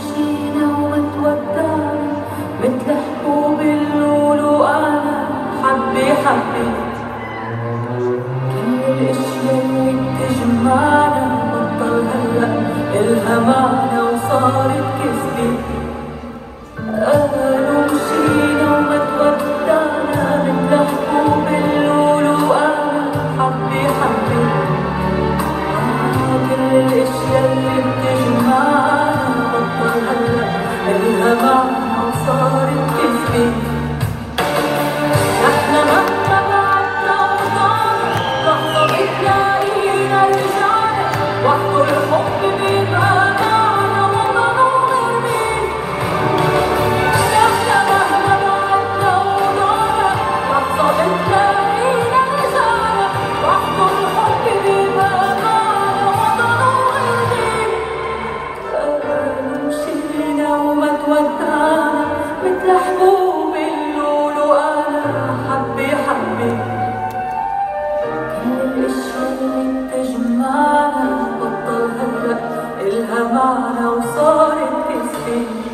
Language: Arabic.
مشينا وما مثل حبوب اللولو أنا حبي حبيت كل الأشياء اللي بتجمعنا بطل هلأ الها معنى وصارت كذبة. آه. حبي حبي كل الاشياء الها معنى وصارت كذبه